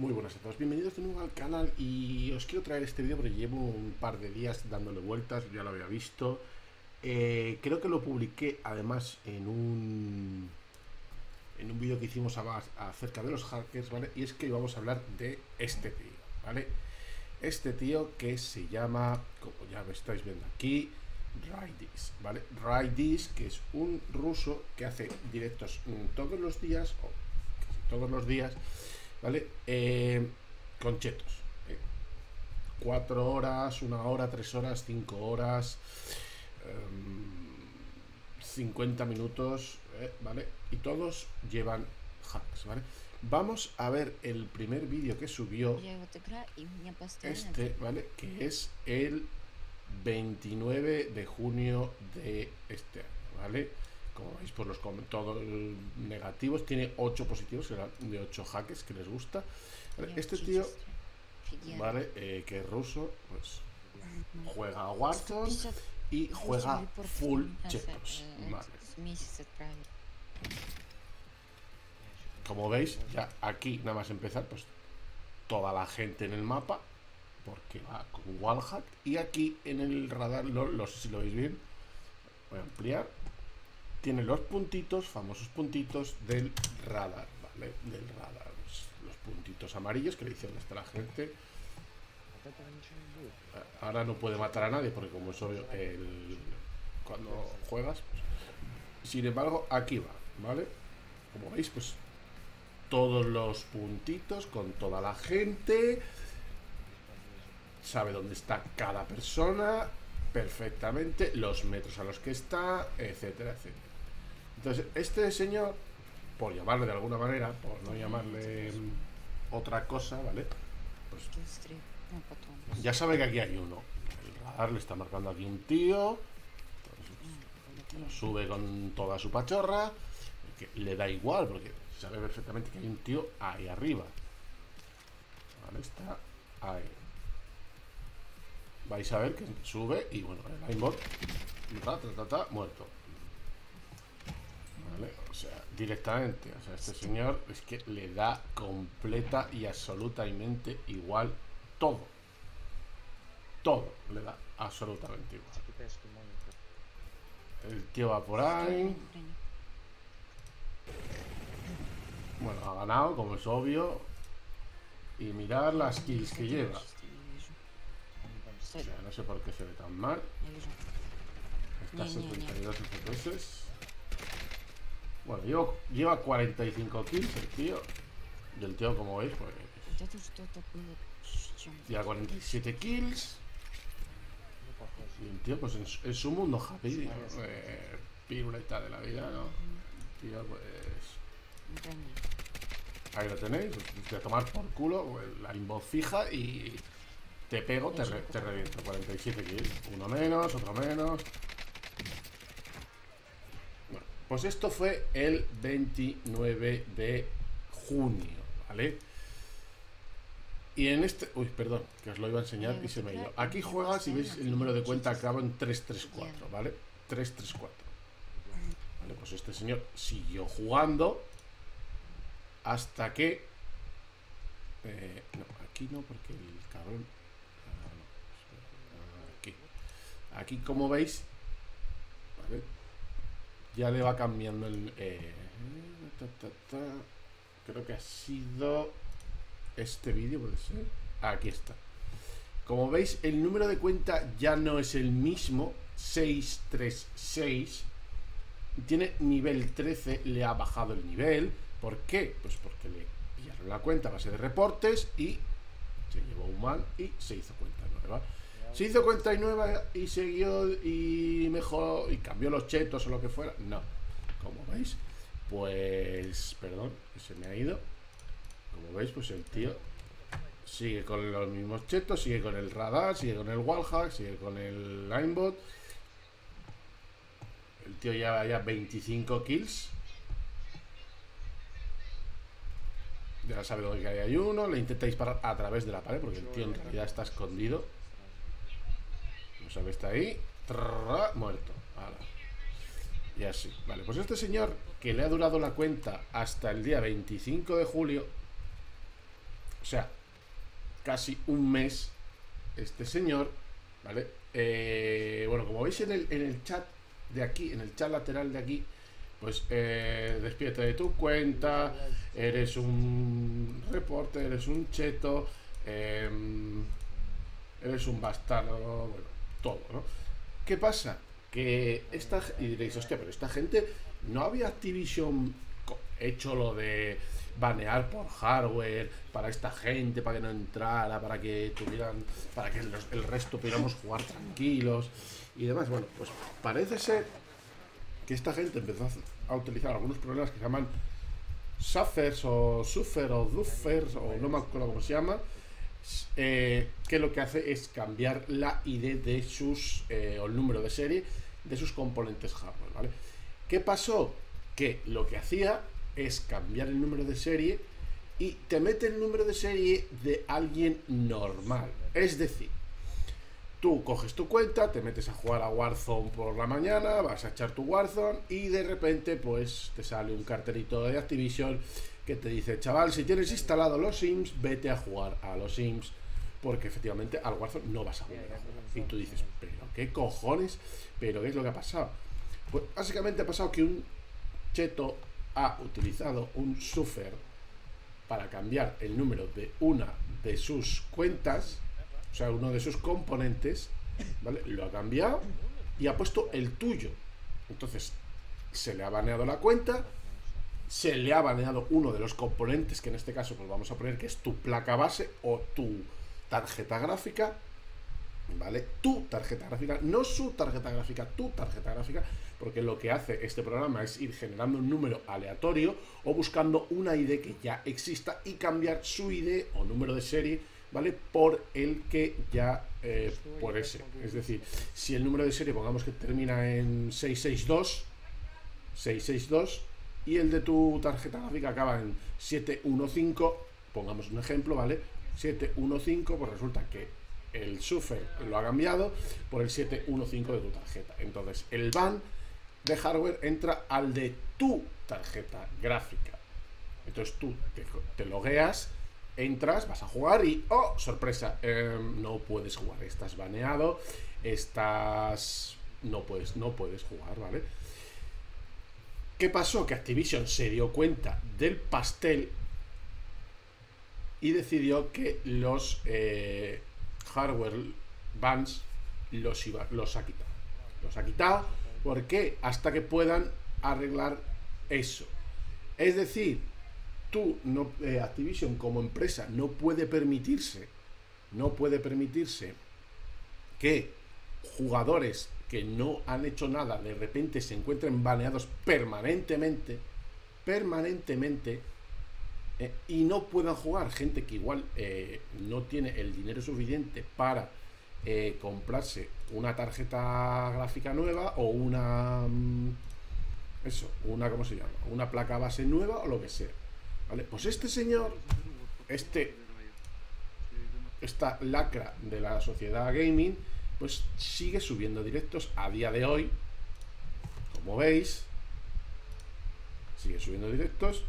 Muy buenas a todos, bienvenidos de nuevo al canal y os quiero traer este vídeo porque llevo un par de días dándole vueltas, ya lo había visto. Eh, creo que lo publiqué además en un en un vídeo que hicimos acerca de los hackers, ¿vale? Y es que vamos a hablar de este tío, ¿vale? Este tío que se llama, como ya me estáis viendo aquí, Raidis, ¿vale? Raidis, que es un ruso que hace directos todos los días, o casi todos los días, ¿vale? Eh, con chetos. Eh. Cuatro horas, una hora, tres horas, cinco horas, 50 em, minutos, eh, ¿vale? Y todos llevan hacks, ¿vale? Vamos a ver el primer vídeo que subió este, ¿vale? Que es el 29 de junio de este año, ¿vale? Como veis por los todos negativos, tiene 8 positivos, de 8 hackers que les gusta. Este tío, vale, eh, que es ruso, pues juega a Warzone y juega full chetos. Como veis, ya aquí nada más empezar, pues toda la gente en el mapa, porque va con wallhack, y aquí en el radar, no sé si lo veis bien, voy a ampliar, tiene los puntitos, famosos puntitos del radar, ¿vale? Del radar. Los, puntitos amarillos que le dicen está la gente. Ahora no puede matar a nadie porque como es obvio, el, cuando juegas... Pues, sin embargo, aquí va, ¿vale? Como veis, pues todos los puntitos con toda la gente. Sabe dónde está cada persona perfectamente, los metros a los que está, etcétera, etcétera. Entonces, este señor, por llamarle de alguna manera, por no llamarle otra cosa, ¿vale? Pues ya sabe que aquí hay uno. El radar le está marcando aquí un tío. lo sube con toda su pachorra. Que le da igual, porque sabe perfectamente que hay un tío ahí arriba. Vale, está ahí. Vais a ver que sube y bueno, el aimbot muerto. O sea, directamente. O sea, este señor es que le da completa y absolutamente igual todo. Todo le da absolutamente igual. El tío va por ahí. Bueno, ha ganado, como es obvio. Y mirar las kills que lleva. O sea, no sé por qué se ve tan mal. Está 72 FPS. Bueno, lleva 45 kills el tío. Y el tío, como veis, pues... Lleva 47 kills. Y el tío, pues en, su mundo happy, eh, piruleta de la vida, ¿no? El tío, pues... Ahí lo tenéis, voy a tomar por culo pues, la invoz fija y te pego, te, te reviento. 47 kills. Uno menos, otro menos. Pues esto fue el 29 de junio, ¿vale? Y en este... Uy, perdón, que os lo iba a enseñar y se me ha ido. Aquí juega, si veis el número de cuenta acaba en 334, ¿vale? 334. Vale, pues este señor siguió jugando hasta que... Eh, no, aquí no, porque el cabrón... Ah, aquí. Aquí, como veis... Ya le va cambiando el... Eh, Creo que ha sido este vídeo, puede ser. Aquí está. Como veis, el número de cuenta ya no es el mismo, 636. Tiene nivel 13, le ha bajado el nivel. ¿Por qué? Pues porque le pillaron la cuenta a base de reportes y se llevó un mal y se hizo cuenta nueva. ¿Se hizo cuenta y nueva y siguió y mejoró y cambió los chetos o lo que fuera? No. Como veis, pues... Perdón, se me ha ido. Como veis, pues el tío sigue con los mismos chetos, sigue con el radar, sigue con el wallhack, sigue con el linebot. El tío lleva ya 25 kills. Ya sabe dónde hay uno. Le intenta disparar a través de la pared porque el tío en realidad está escondido. O sea está ahí. muerto. Y así. Vale, pues este señor que le ha durado la cuenta hasta el día 25 de julio, O sea, casi un mes este señor, ¿vale? Eh, bueno, como veis en el, en el chat de aquí, en el chat lateral de aquí, pues eh, despídete de tu cuenta, eres un reporte, eres un cheto, em, eres un bastardo, bueno, todo, ¿no? ¿Qué pasa? Que esta, y diréis, hostia, pero esta gente, ¿no había Activision hecho lo de banear por hardware para esta gente, para que no entrara, para que tuvieran, para que el resto pudiéramos jugar tranquilos y demás? Bueno, pues parece ser que esta gente empezó a utilizar algunos problemas que se llaman suffers o suffer o duffers o no me acuerdo cómo se llama eh, que lo que hace es cambiar la ID de sus eh, o el número de serie de sus componentes hardware ¿vale? ¿qué pasó? que lo que hacía es cambiar el número de serie y te mete el número de serie de alguien normal. Es decir, tú coges tu cuenta, te metes a jugar a Warzone por la mañana, vas a echar tu Warzone y de repente pues te sale un cartelito de Activision que te dice, chaval, si tienes instalado los Sims, vete a jugar a los Sims porque efectivamente al Warzone no vas a jugar. Y tú dices, pero qué cojones, pero qué es lo que ha pasado. Pues básicamente ha pasado que un cheto ha utilizado un suffer para cambiar el número de una de sus cuentas, o sea, uno de sus componentes, ¿vale? Lo ha cambiado y ha puesto el tuyo. Entonces, se le ha baneado la cuenta, se le ha baneado uno de los componentes, que en este caso pues vamos a poner que es tu placa base o tu tarjeta gráfica, ¿vale? Tu tarjeta gráfica, no su tarjeta gráfica, tu tarjeta gráfica, porque lo que hace este programa es ir generando un número aleatorio o buscando una ID que ya exista y cambiar su ID o número de serie, ¿vale? Por el que ya, eh, por ese. Es decir, si el número de serie, pongamos que termina en 662, 662, y el de tu tarjeta gráfica acaba en 715, pongamos un ejemplo, ¿vale? 715, pues resulta que el suffer lo ha cambiado por el 715 de tu tarjeta. Entonces, el ban de hardware entra al de tu tarjeta gráfica. Entonces tú te, logueas, entras, vas a jugar y, oh, sorpresa, em, no puedes jugar, estás baneado, estás... No puedes, no puedes jugar, ¿vale? ¿Qué pasó? Que Activision se dio cuenta del pastel y decidió que los eh, hardware bans los, ha quitado. Los ha quitado ¿Por qué? Hasta que puedan arreglar eso. Es decir, tú, eh, Activision como empresa, no puede permitirse, no puede permitirse que jugadores que no han hecho nada de repente se encuentren baneados permanentemente, permanentemente, eh, y no puedan jugar. Gente que igual eh, no tiene el dinero suficiente para eh, comprarse una tarjeta gráfica nueva o una mm, eso, una ¿cómo se llama? una placa base nueva o lo que sea. ¿Vale? Pues este señor, este esta lacra de la sociedad gaming, pues sigue subiendo directos a día de hoy. Como veis, sigue subiendo directos.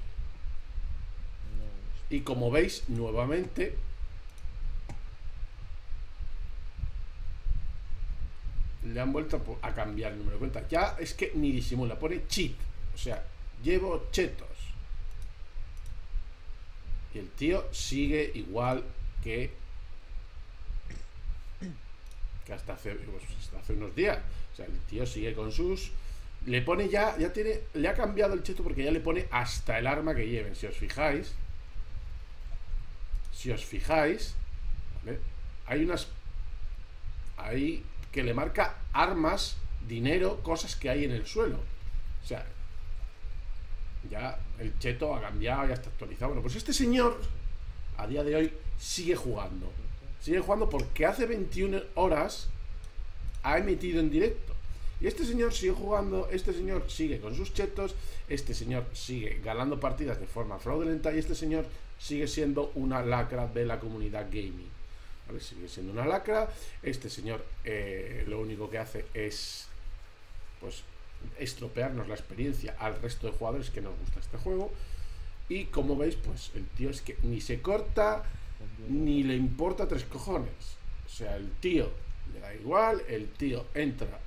Y como veis, nuevamente le han vuelto a cambiar el número de cuenta. Ya es que ni disimula, pone cheat. O sea, llevo chetos. Y el tío sigue igual que, hasta, hace, pues, hasta hace unos días. O sea, el tío sigue con sus... Le pone ya, ya tiene, le ha cambiado el cheto porque ya le pone hasta el arma que lleven. Si os fijáis, si os fijáis, hay unas, hay que le marca armas, dinero, cosas que hay en el suelo. O sea, ya el cheto ha cambiado, ya está actualizado. Bueno, pues este señor a día de hoy sigue jugando. Sigue jugando porque hace 21 horas ha emitido en directo. Y este señor sigue jugando, este señor sigue con sus chetos, este señor sigue ganando partidas de forma fraudulenta y este señor sigue siendo una lacra de la comunidad gaming. Sigue siendo una lacra. Este señor eh, lo único que hace es pues estropearnos la experiencia al resto de jugadores que nos gusta este juego. Y como veis, pues el tío es que ni se corta, ni le importa tres cojones. O sea, el tío le da igual, el tío entra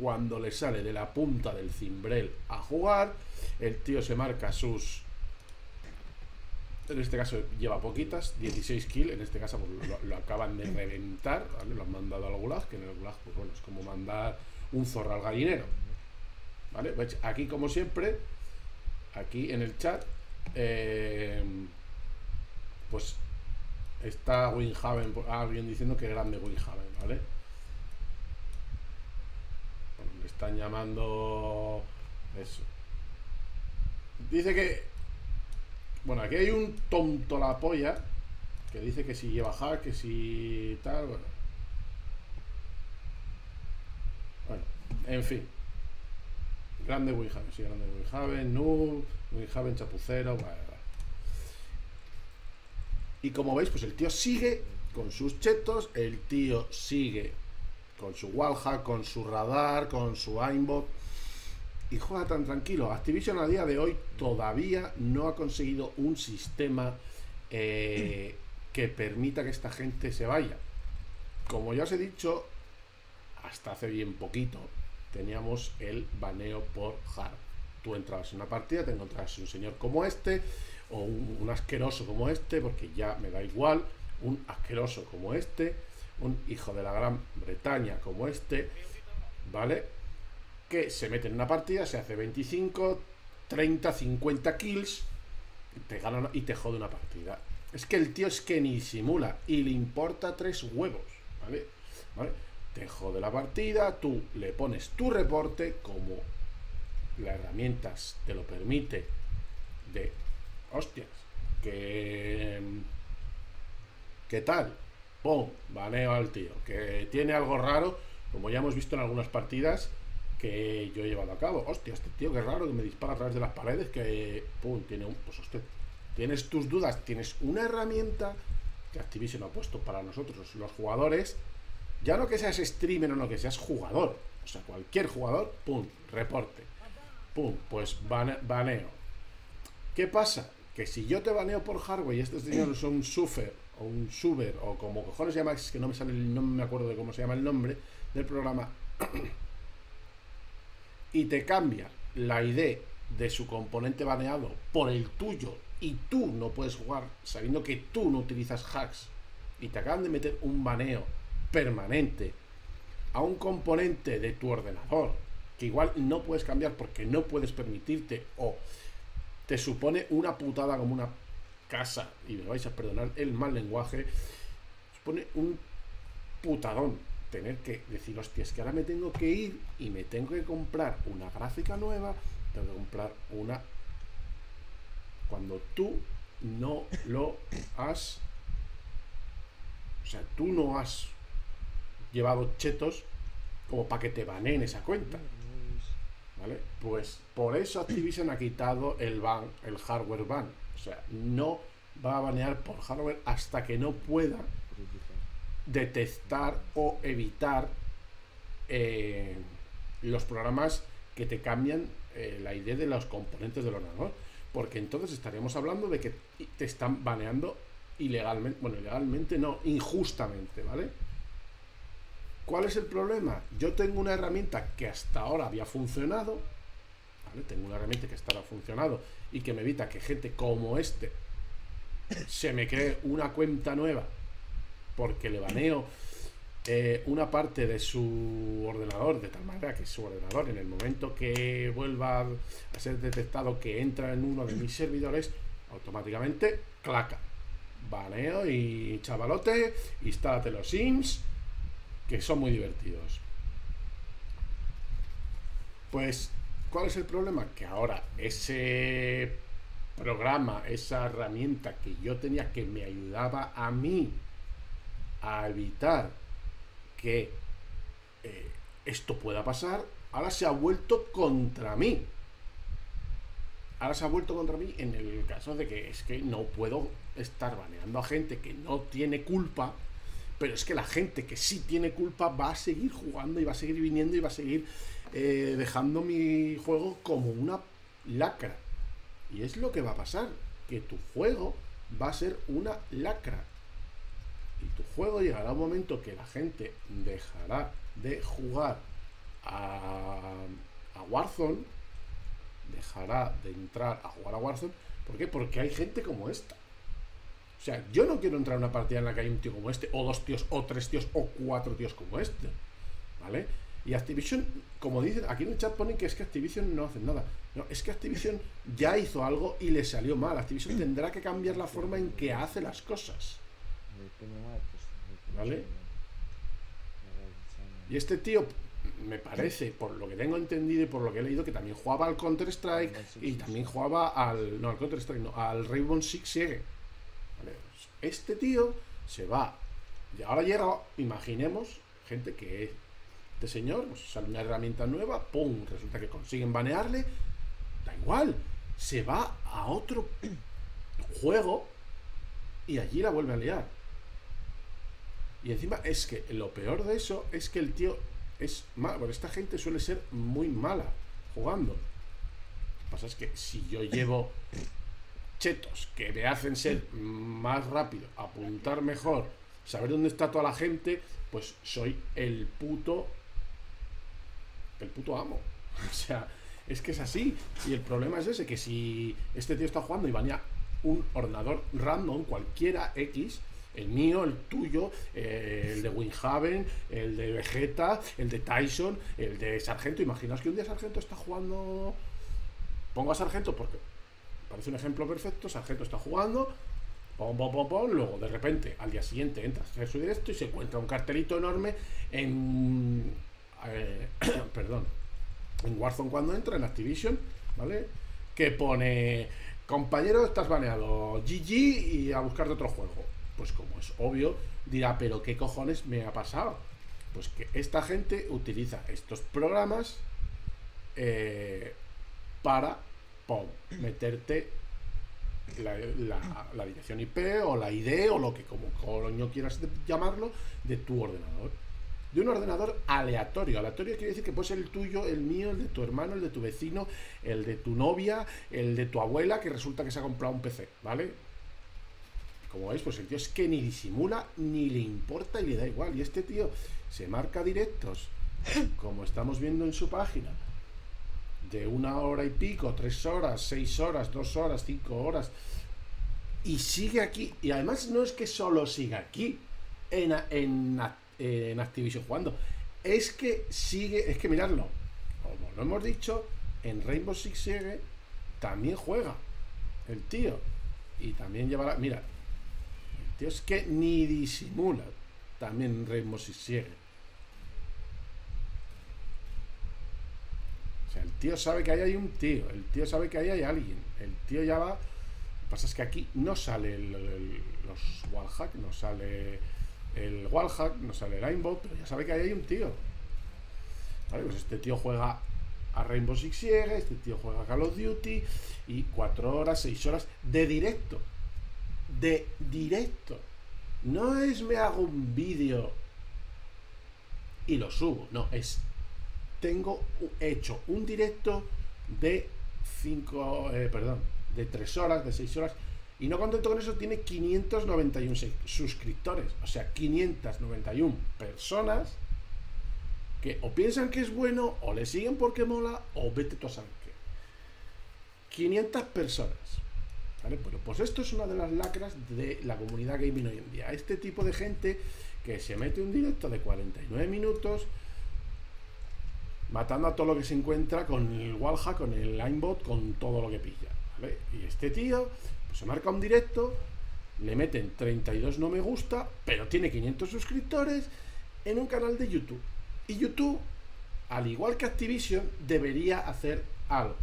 cuando le sale de la punta del cimbrel a jugar, el tío se marca sus... En este caso lleva poquitas, 16 kills, en este caso pues, lo, acaban de reventar, lo han mandado al gulag, que en el gulag pues, bueno, es como mandar un zorro al gallinero. ¿Vale? Pues aquí como siempre, aquí en el chat, eh, pues está Winhaven, alguien diciendo que grande Winhaven, ¿vale? están llamando eso. Dice que bueno, aquí hay un tonto la polla que dice que si lleva hack, que si tal, bueno. Bueno, en fin. Grande Winhaven, sí, grande Winhaven, Null, Winhaven Chapucero, Y como veis, pues el tío sigue con sus chetos, el tío sigue con su wallhack, con su radar, con su aimbot y juega tan tranquilo. Activision a día de hoy todavía no ha conseguido un sistema eh, que permita que esta gente se vaya. Como ya os he dicho, hasta hace bien poquito teníamos el baneo por hard. Tú entrabas en una partida, te encontrabas un señor como este, o un asqueroso como este, porque ya me da igual, un asqueroso como este, un hijo de la Gran Bretaña como este, ¿vale? Que se mete en una partida, se hace 25, 30, 50 kills te, gana y te jode una partida. Es que el tío es que ni simula y le importa tres huevos, ¿vale? ¿vale? Te jode la partida, tú le pones tu reporte como las herramientas te lo permite de hostias que ¿qué tal? ¡Pum! Baneo al tío. Que tiene algo raro, como ya hemos visto en algunas partidas que yo he llevado a cabo. Hostia, este tío que raro que me dispara a través de las paredes, que ¡pum! Tiene un. Pues usted. Tienes tus dudas, tienes una herramienta que Activision ha puesto para nosotros, los jugadores. Ya no que seas streamer o no que seas jugador. O sea, cualquier jugador, ¡pum! Reporte. ¡Pum! Pues baneo. ¿Qué pasa? Que si yo te baneo por hardware y estos señores son un suffer o un suber, o como cojones se llama, es que no me sale el no me acuerdo de cómo se llama el nombre del programa, y te cambia la ID de su componente baneado por el tuyo y tú no puedes jugar sabiendo que tú no utilizas hacks y te acaban de meter un baneo permanente a un componente de tu ordenador que igual no puedes cambiar porque no puedes permitirte o te supone una putada como una casa, y me vais a perdonar el mal lenguaje, supone un putadón tener que decir, hostia, es que ahora me tengo que ir y me tengo que comprar una gráfica nueva, tengo que comprar una... Cuando tú no lo has... O sea, tú no has llevado chetos como para que te baneen esa cuenta. ¿Vale? Pues por eso Activision ha quitado el ban, el hardware ban. O sea, no va a banear por hardware hasta que no pueda detectar o evitar eh, los programas que te cambian eh, la idea de los componentes del ordenador. Porque entonces estaríamos hablando de que te están baneando ilegalmente, bueno, ilegalmente no, injustamente, ¿vale? ¿Cuál es el problema? Yo tengo una herramienta que hasta ahora había funcionado. Tengo una herramienta que hasta ahora ha funcionado y que me evita que gente como este se me cree una cuenta nueva porque le baneo eh, una parte de su ordenador de tal manera que su ordenador en el momento que vuelva a ser detectado que entra en uno de mis servidores automáticamente claca baneo y chavalote instálate los sims que son muy divertidos pues ¿cuál es el problema? que ahora ese programa, esa herramienta que yo tenía que me ayudaba a mí a evitar que eh, esto pueda pasar, ahora se ha vuelto contra mí. Ahora se ha vuelto contra mí en el caso de que es que no puedo estar baneando a gente que no tiene culpa, pero es que la gente que sí tiene culpa va a seguir jugando y va a seguir viniendo y va a seguir eh, dejando mi juego como una lacra. Y es lo que va a pasar. que tu juego va a ser una lacra. Y tu juego llegará un momento que la gente dejará de jugar a, a Warzone, dejará de entrar a jugar a Warzone. ¿Por qué? Porque hay gente como esta. O sea, yo no quiero entrar en una partida en la que hay un tío como este, o dos tíos, o tres tíos, o cuatro tíos como este. ¿Vale? Y Activision, como dicen, aquí en el chat ponen que es que Activision no hace nada. No, es que Activision ya hizo algo y le salió mal. Activision tendrá que cambiar la forma en que hace las cosas. ¿Vale? Y este tío, me parece, por lo que tengo entendido y por lo que he leído, que también jugaba al Counter-Strike y también jugaba al. No, al Counter-Strike, no, al Rainbow Six Siege. Este tío se va. Y ahora llega, imaginemos, gente que este señor, pues sale una herramienta nueva, ¡pum! Resulta que consiguen banearle. Da igual, se va a otro juego y allí la vuelve a liar. Y encima es que lo peor de eso es que el tío es malo. Bueno, esta gente suele ser muy mala jugando. Lo que pasa es que si yo llevo chetos que me hacen ser más rápido, apuntar mejor, saber dónde está toda la gente, pues soy el puto. El puto amo. O sea, es que es así. Y el problema es ese, que si este tío está jugando y banea un ordenador random, cualquiera X, el mío, el tuyo, eh, el de Winhaven, el de Vegeta, el de Tyson, el de Sargento. Imaginaos que un día Sargento está jugando. Pongo a Sargento porque parece un ejemplo perfecto. Sargento está jugando, pom, pom, pom, pom. Luego, de repente, al día siguiente entra a su directo y se encuentra un cartelito enorme en. Eh, perdón. En Warzone cuando entra, en Activision, ¿vale? Que pone. Compañero, estás baneado. GG y a buscar de otro juego pues como es obvio, dirá, pero ¿qué cojones me ha pasado? Pues que esta gente utiliza estos programas eh, para meterte la, dirección IP o la ID o lo que como coño quieras llamarlo de tu ordenador. De un ordenador aleatorio. Aleatorio quiere decir que puede ser el tuyo, el mío, el de tu hermano, el de tu vecino, el de tu novia, el de tu abuela que resulta que se ha comprado un PC, ¿vale? Como veis, pues el tío es que ni disimula, ni le importa y le da igual. Y este tío se marca directos, como estamos viendo en su página, de una hora y pico, tres horas, seis horas, dos horas, cinco horas. Y sigue aquí. Y además no es que solo siga aquí en, en, en Activision jugando. Es que sigue, es que miradlo. Como lo hemos dicho, en Rainbow Six Siege también juega el tío. Y también llevará, mira, es que ni disimula también Rainbow Six Siege. O sea, el tío sabe que ahí hay un tío, el tío sabe que ahí hay alguien, el tío ya va. Lo que pasa es que aquí no sale los wallhack, no sale el wallhack, no sale el aimbot, pero ya sabe que ahí hay un tío. Pues este tío juega a Rainbow Six Siege, este tío juega a Call of Duty y cuatro horas, seis horas de directo de directo. No es me hago un vídeo y lo subo, no, es tengo hecho un directo de 5, eh, perdón, de 3 horas, de 6 horas, y no contento con eso, tiene 591 suscriptores, o sea, 591 personas que o piensan que es bueno, o le siguen porque mola, o vete tú a saber qué. 500 personas. ¿Vale? pues esto es una de las lacras de la comunidad gaming hoy en día. Este tipo de gente que se mete un directo de 49 minutos matando a todo lo que se encuentra con el wallhack, con el linebot, con todo lo que pilla. Y este tío pues, se marca un directo, le meten 32 no me gusta, pero tiene 500 suscriptores en un canal de YouTube. Y YouTube, al igual que Activision, debería hacer algo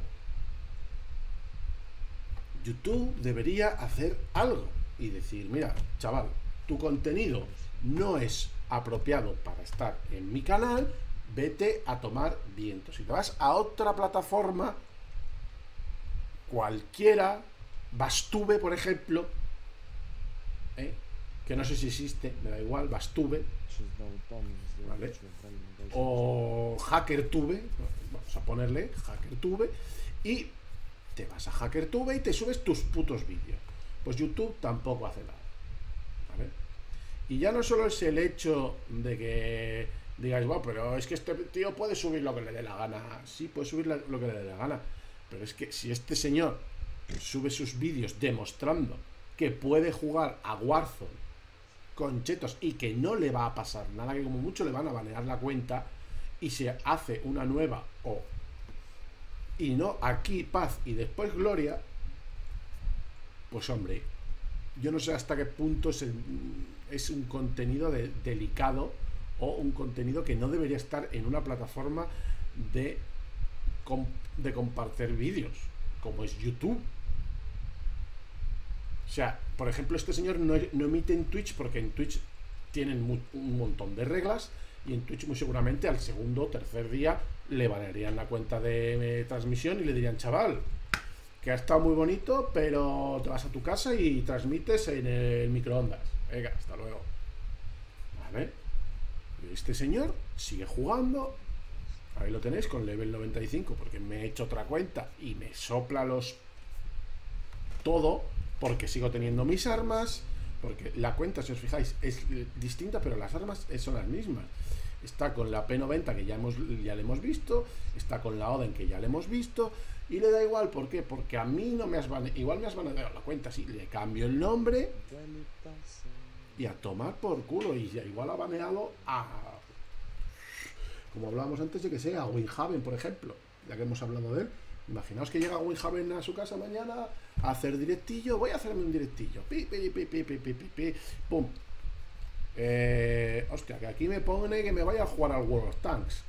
YouTube debería hacer algo y decir, mira, chaval, tu contenido no es apropiado para estar en mi canal, vete a tomar viento. Si te vas a otra plataforma, cualquiera, Bastube, por ejemplo, ¿eh? que no sé si existe, me da igual, Bastube, ¿vale? o HackerTube, vamos a ponerle HackerTube, y te vas a HackerTube y te subes tus putos vídeos. Pues YouTube tampoco hace nada. ¿Vale? Y ya no solo es el hecho de que digáis, bueno, pero es que este tío puede subir lo que le dé la gana. Sí, puede subir lo que le dé la gana. Pero es que si este señor sube sus vídeos demostrando que puede jugar a Warzone con chetos y que no le va a pasar nada, que como mucho le van a banear la cuenta y se hace una nueva o y no aquí paz y después gloria, pues hombre, yo no sé hasta qué punto es, es un contenido delicado o un contenido que no debería estar en una plataforma de, de compartir vídeos, como es YouTube. O sea, por ejemplo, este señor no, emite en Twitch porque en Twitch tienen un montón de reglas y en Twitch muy seguramente al segundo o tercer día le banearían la cuenta de transmisión y le dirían, chaval, que ha estado muy bonito, pero te vas a tu casa y transmites en el microondas. Venga, hasta luego. ¿Vale? Este señor sigue jugando. Ahí lo tenéis con level 95, porque me he hecho otra cuenta y me sopla los todo, porque sigo teniendo mis armas, porque la cuenta, si os fijáis, es distinta, pero las armas son las mismas. Está con la P90 que ya, hemos, ya le hemos visto, está con la Oden que ya le hemos visto, y le da igual, ¿por qué? Porque a mí no me has igual me has baneado la cuenta, si le cambio el nombre y a tomar por culo, y ya igual ha baneado a, como hablábamos antes de que sea, a Winhaven, por ejemplo, ya que hemos hablado de él, Imaginaos que llega Winhaven a su casa mañana a hacer directillo. Voy a hacerme un directillo. Pi, pi, pi, pi, pi, pi, pi, Pum. Eh, hostia, que aquí me pone que me vaya a jugar al World of Tanks.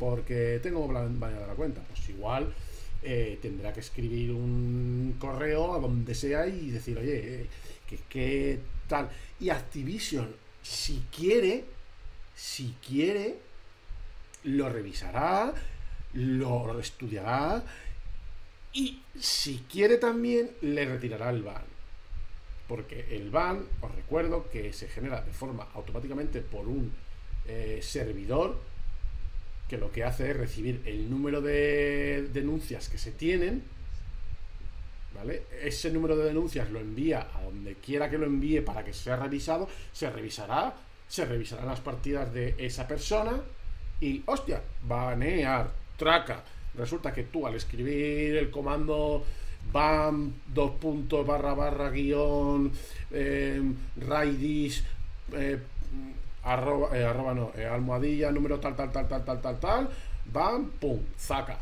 Porque tengo baneada la cuenta. Pues igual eh, tendrá que escribir un correo a donde sea y decir, oye, eh, que, tal. Y Activision, si quiere, si quiere, lo revisará, lo estudiará y si quiere también le retirará el ban porque el ban, os recuerdo que se genera de forma automáticamente por un eh, servidor que lo que hace es recibir el número de denuncias que se tienen, ¿vale? Ese número de denuncias lo envía a donde quiera que lo envíe para que sea revisado, se revisará, se revisarán las partidas de esa persona y, hostia, banear, traca. Resulta que tú al escribir el comando bam, dos puntos, barra, barra, guion, eh, raidis, eh, arroba, eh, arroba no, eh, almohadilla, número tal, tal, tal, tal, tal, tal, tal, bam, pum, zaca.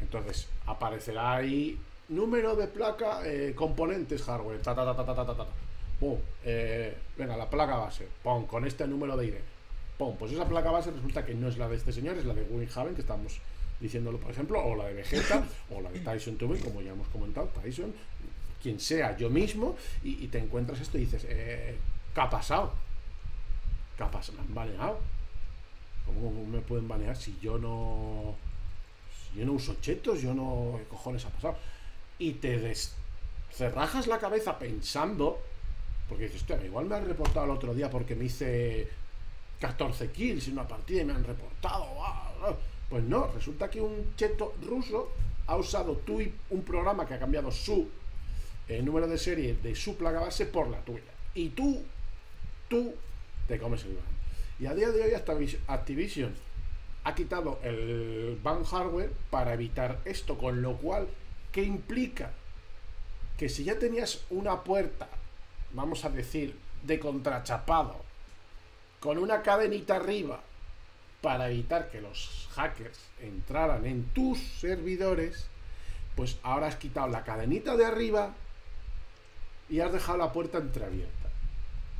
Entonces, aparecerá ahí número de placa, componentes hardware, ta, ta, ta, ta, ta, ta, ta, Pum, venga, la placa base, pum, con este número de ID. Pum, pues esa placa base resulta que no es la de este señor, es la de Winhaven, que estamos diciéndolo, por ejemplo, o la de Vegeta, o la de Tyson Tube, como ya hemos comentado, Tyson, quien sea, yo mismo, y, te encuentras esto y dices, eh, ¿qué ha pasado? ¿Qué ha pasado? ¿Me han baneado? ¿Cómo me pueden banear si yo no. Si yo no uso chetos, yo no. ¿Qué cojones ha pasado? Y te des, cerrajas la cabeza pensando, porque dices, hostia, igual me han reportado el otro día porque me hice 14 kills en una partida y me han reportado. Pues no, resulta que un cheto ruso ha usado tú un programa que ha cambiado su eh, número de serie de su placa base por la tuya. Y tú, tú el ban. Y a día de hoy Activision ha quitado el ban hardware para evitar esto, con lo cual, ¿qué implica? Que si ya tenías una puerta, vamos a decir, de contrachapado, con una cadenita arriba, para evitar que los hackers entraran en tus servidores, pues ahora has quitado la cadenita de arriba y has dejado la puerta entreabierta.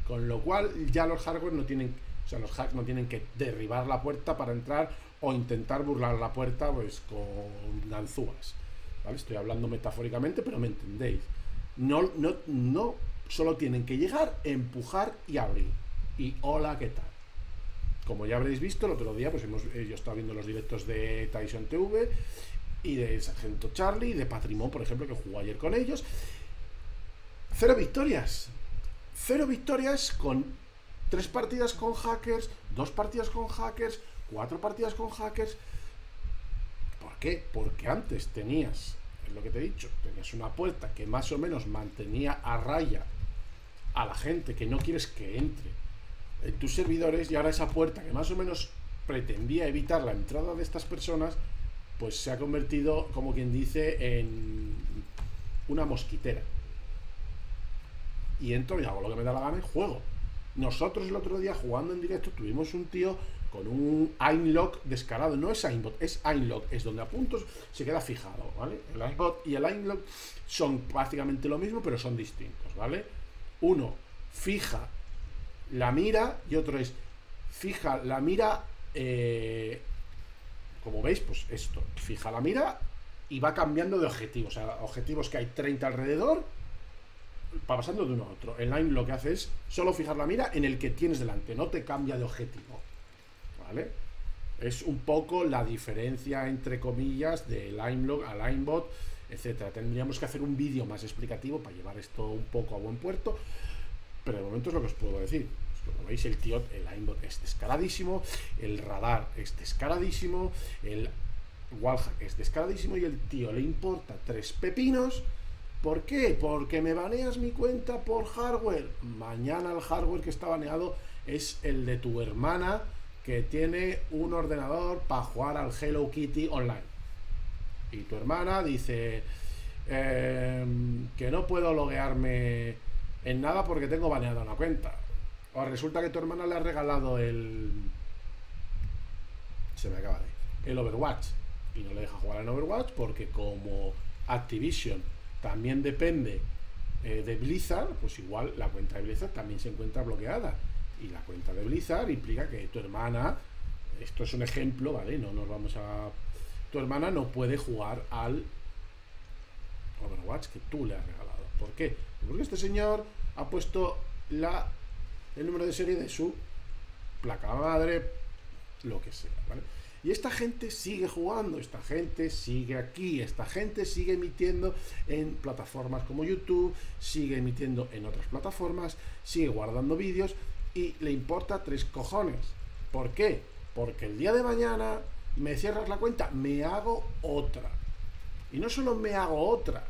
Con lo cual ya los hardware no tienen, o sea, los hacks no tienen que derribar la puerta para entrar o intentar burlar la puerta pues con ganzúas. ¿Vale? Estoy hablando metafóricamente, pero me entendéis. No, no, no solo tienen que llegar, empujar y abrir. Y hola, ¿qué tal? como ya habréis visto, el otro día, pues hemos, eh, yo estaba viendo los directos de Tyson TV y de Sargento Charlie, y de Patrimón, por ejemplo, que jugó ayer con ellos. Cero victorias. Cero victorias con tres partidas con hackers, dos partidas con hackers, cuatro partidas con hackers. ¿Por qué? Porque antes tenías, es lo que te he dicho, tenías una puerta que más o menos mantenía a raya a la gente que no quieres que entre en tus servidores y ahora esa puerta que más o menos pretendía evitar la entrada de estas personas, pues se ha convertido, como quien dice, en una mosquitera. Y entro y hago lo que me da la gana y juego. Nosotros el otro día jugando en directo tuvimos un tío con un Ainlock descarado. No es Ainbot, es Ainlock. Es donde a puntos se queda fijado, ¿vale? El Ainbot y el Ainlock son prácticamente lo mismo, pero son distintos, ¿vale? Uno fija la mira y otro es fija la mira eh, como veis pues esto fija la mira y va cambiando de objetivos o sea objetivos que hay 30 alrededor pasando de uno a otro el line lo que hace es solo fijar la mira en el que tienes delante no te cambia de objetivo vale es un poco la diferencia entre comillas de LineLog a LineBot etcétera tendríamos que hacer un vídeo más explicativo para llevar esto un poco a buen puerto pero de momento es lo que os puedo decir. Como veis, el tío, el aimbot es descaradísimo, el radar es descaradísimo, el wallhack es descaradísimo y el tío le importa tres pepinos. ¿Por qué? Porque me baneas mi cuenta por hardware. Mañana el hardware que está baneado es el de tu hermana que tiene un ordenador para jugar al Hello Kitty online. Y tu hermana dice em, que no puedo loguearme en nada porque tengo baneada una cuenta. O resulta que tu hermana le ha regalado el. Se me acaba de. El Overwatch. Y no le deja jugar en Overwatch porque, como Activision también depende eh, de Blizzard, pues igual la cuenta de Blizzard también se encuentra bloqueada. Y la cuenta de Blizzard implica que tu hermana. Esto es un ejemplo, ¿vale? No nos vamos a. Tu hermana no puede jugar al Overwatch que tú le has regalado. ¿Por qué? Porque este señor ha puesto la, el número de serie de su placa madre, lo que sea, ¿vale? Y esta gente sigue jugando, esta gente sigue aquí, esta gente sigue emitiendo en plataformas como YouTube, sigue emitiendo en otras plataformas, sigue guardando vídeos y le importa tres cojones. ¿Por qué? Porque el día de mañana me cierras la cuenta, me hago otra. Y no solo me hago otra,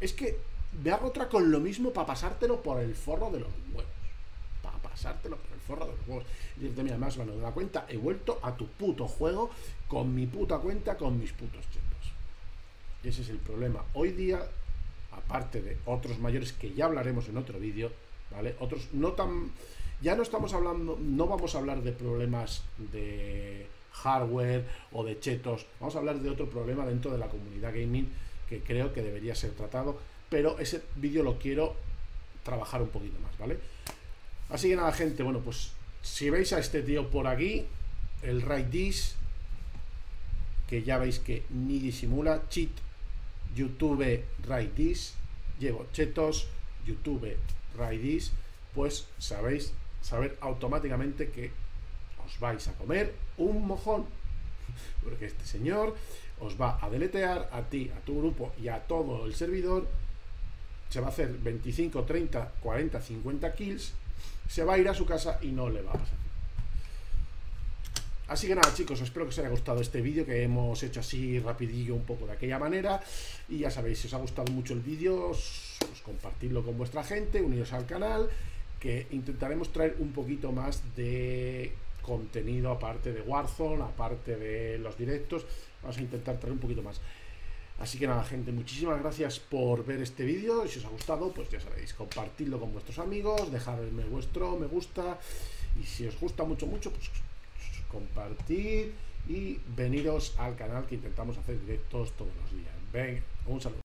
es que me hago otra con lo mismo para pasártelo por el forro de los huevos. Pasártelo por el forro de los huevos. Y decirte, mira, más bueno de la cuenta, he vuelto a tu puto juego con mi puta cuenta, con mis putos chetos. Ese es el problema. Hoy día, aparte de otros mayores que ya hablaremos en otro vídeo, ¿vale? Otros no tan. Ya no estamos hablando, no vamos a hablar de problemas de hardware o de chetos. Vamos a hablar de otro problema dentro de la comunidad gaming que creo que debería ser tratado, pero ese vídeo lo quiero trabajar un poquito más, ¿vale? Así que nada, gente, bueno, pues si veis a este tío por aquí, el Right que ya veis que ni disimula, cheat, YouTube Right This, llevo chetos, YouTube Right pues sabéis, saber automáticamente que os vais a comer un mojón, porque este señor os va a deletear a ti, a tu grupo y a todo el servidor. Se va a hacer 25, 30, 40, 50 kills. Se va a ir a su casa y no le va a pasar. Así que nada chicos, espero que os haya gustado este vídeo que hemos hecho así rapidillo un poco de aquella manera y ya sabéis, si os ha gustado mucho el vídeo, os, compartidlo con vuestra gente, uniros al canal, que intentaremos traer un poquito más de contenido aparte de Warzone, aparte de los directos, vamos a intentar traer un poquito más. Así que nada, gente, muchísimas gracias por ver este vídeo. Si os ha gustado, pues ya sabéis, compartidlo con vuestros amigos, dejadme vuestro me gusta. Y si os gusta mucho, mucho, pues compartid y veniros al canal que intentamos hacer directos todos los días. Ven, un saludo.